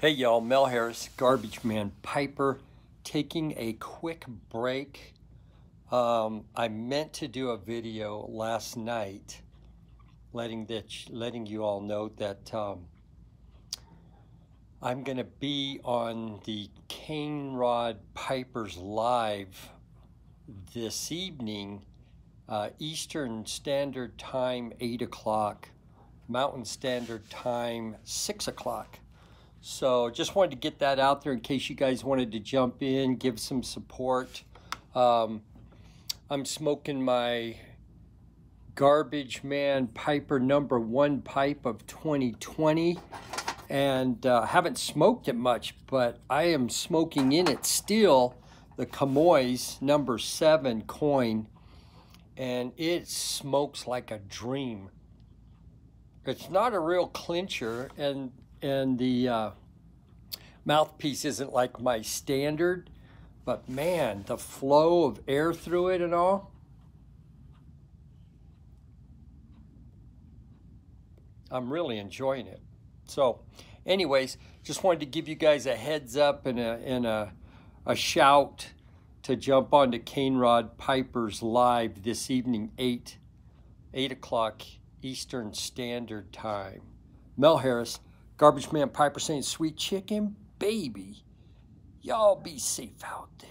Hey y'all, Mel Harris, Garbage Man Piper, taking a quick break. Um, I meant to do a video last night, letting that letting you all know that um, I'm going to be on the Canerod Pipers live this evening, uh, Eastern Standard Time, eight o'clock, Mountain Standard Time, six o'clock. So just wanted to get that out there in case you guys wanted to jump in, give some support. Um, I'm smoking my Garbage Man Piper number one pipe of 2020 and uh, haven't smoked it much, but I am smoking in it still the Camoys number seven coin and it smokes like a dream. It's not a real clencher and and the uh, mouthpiece isn't like my standard, but man, the flow of air through it and all. I'm really enjoying it. So, anyways, just wanted to give you guys a heads up and a, and a, a shout to jump onto Canerod Pipers live this evening, 8, 8 o'clock Eastern Standard Time. Mel Harris, Garbage Man Piper saying, Sweet Chicken, baby. Y'all be safe out there.